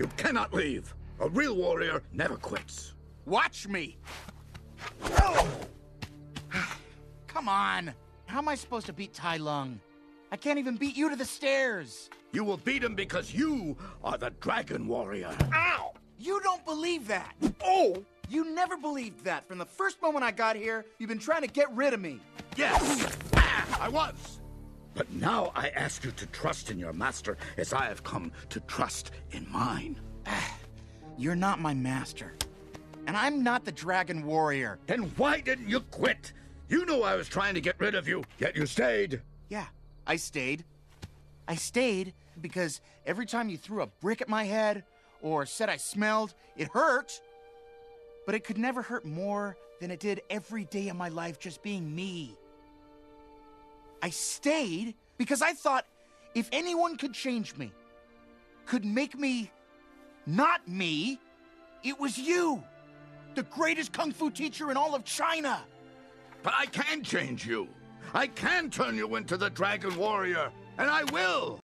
You cannot leave. A real warrior never quits. Watch me! Come on! How am I supposed to beat Tai Lung? I can't even beat you to the stairs! You will beat him because you are the Dragon Warrior. Ow! You don't believe that! Oh! You never believed that. From the first moment I got here, you've been trying to get rid of me. Yes! Ah, I was! But now I ask you to trust in your master as I have come to trust in mine. Ah, you're not my master. And I'm not the Dragon Warrior. Then why didn't you quit? You knew I was trying to get rid of you, yet you stayed. Yeah, I stayed. I stayed because every time you threw a brick at my head or said I smelled, it hurt. But it could never hurt more than it did every day of my life just being me. I stayed because I thought if anyone could change me, could make me not me, it was you. The greatest kung fu teacher in all of China. But I can change you. I can turn you into the Dragon Warrior, and I will.